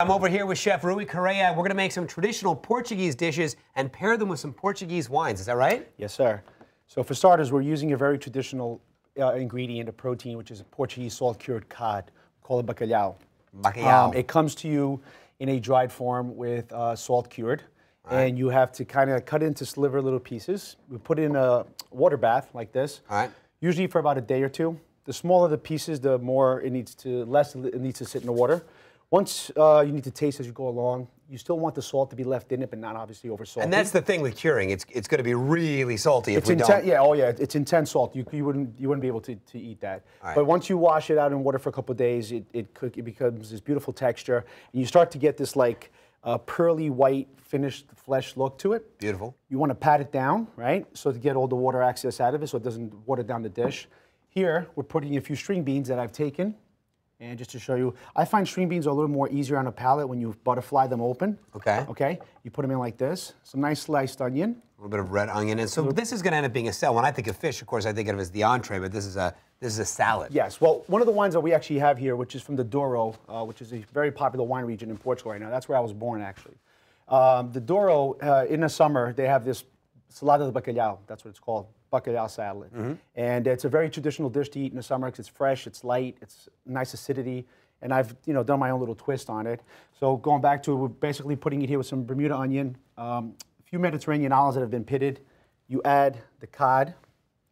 I'm over here with Chef Rui Correia. We're going to make some traditional Portuguese dishes and pair them with some Portuguese wines. Is that right? Yes, sir. So for starters, we're using a very traditional uh, ingredient, a protein, which is a Portuguese salt-cured cod. We call it bacalhau. Bacalhau. Um, it comes to you in a dried form with uh, salt-cured. And you have to kind of cut into sliver little pieces. We put it in a water bath like this. All right. Usually for about a day or two. The smaller the pieces, the more it needs to, less it needs to sit in the water. Once uh, you need to taste as you go along, you still want the salt to be left in it, but not obviously over salty. And that's the thing with curing. It's it's going to be really salty if It's we intense. don't. Yeah. Oh, yeah. It's intense salt. You, you wouldn't you wouldn't be able to, to eat that. Right. But once you wash it out in water for a couple of days, it it, cook, it becomes this beautiful texture, and you start to get this like uh, pearly white finished flesh look to it. Beautiful. You want to pat it down, right? So to get all the water access out of it, so it doesn't water down the dish. Here we're putting a few string beans that I've taken. And just to show you, I find string beans are a little more easier on the palate when you butterfly them open. Okay. Okay. You put them in like this. Some nice sliced onion. A little bit of red onion. And so this is going to end up being a salad. When I think of fish, of course, I think of it as the entree, but this is a this is a salad. Yes. Well, one of the wines that we actually have here, which is from the Douro, uh, which is a very popular wine region in Portugal right now. That's where I was born, actually. Um, the Douro, uh, in the summer, they have this salada de bacalhau. That's what it's called, bacalhau salad. And it's a very traditional dish to eat in the summer because it's fresh, it's light, it's nice acidity. And I've, you know, done my own little twist on it. So going back to it, we're basically putting it here with some Bermuda onion, um, a few Mediterranean olives that have been pitted. You add the cod,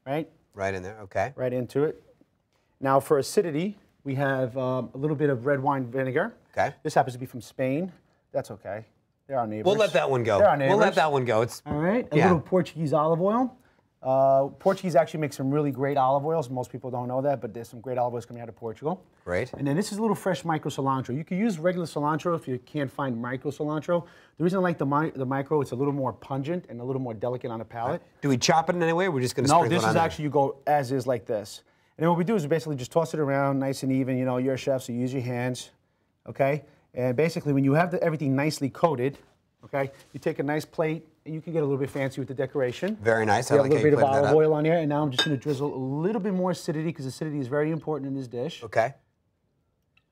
right? Right in there. Okay. right into it. Now for acidity, we have um, a little bit of red wine vinegar. Okay. This happens to be from Spain. That's okay. They're our neighbors. We'll let that one go. They're our We'll let that one go. It's All right. A Yeah. little Portuguese olive oil. Uh, Portuguese actually makes some really great olive oils. Most people don't know that, but there's some great olive oils coming out of Portugal. Great. And then this is a little fresh micro cilantro. You can use regular cilantro if you can't find micro cilantro. The reason I like the, mi- the micro, it's a little more pungent and a little more delicate on the palate. do we chop it in any way? We're just going to No, sprinkle this it on is there? actually you go as is like this. And then what we do is we basically just toss it around nice and even. You know, you're a chef, so use your hands, okay? And basically, when you have the, everything nicely coated, okay, you take a nice plate and you can get a little bit fancy with the decoration. Very nice. I like a little bit of olive oil on there, and now I'm just going to drizzle a little bit more acidity because acidity is very important in this dish. Okay.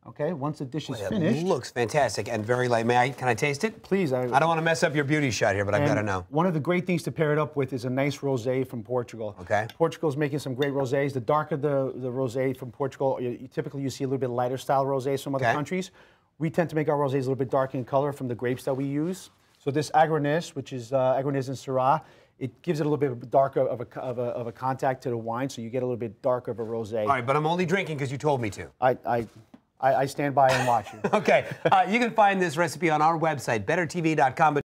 Okay, once the dish is It finished, looks fantastic and very light. May I? Can I taste it? please. I, I don't want to mess up your beauty shot here, but I've got to know. One of the great things to pair it up with is a nice rosé from Portugal. Okay. Portugal's making some great rosés. The darker the, the rosé from Portugal, you, you- typically you see a little bit lighter style rosés from other Okay. countries. We tend to make our rosés a little bit darker in color from the grapes that we use. So this Aragonez, which is uh, and Syrah, it gives it a little bit darker of a, of, a, of a contact to the wine, so you get a little bit darker of a rosé. All right, but I'm only drinking because you told me to. I, I, I, I stand by and watch you. Okay. Uh, you can find this recipe on our website, bettertv.com.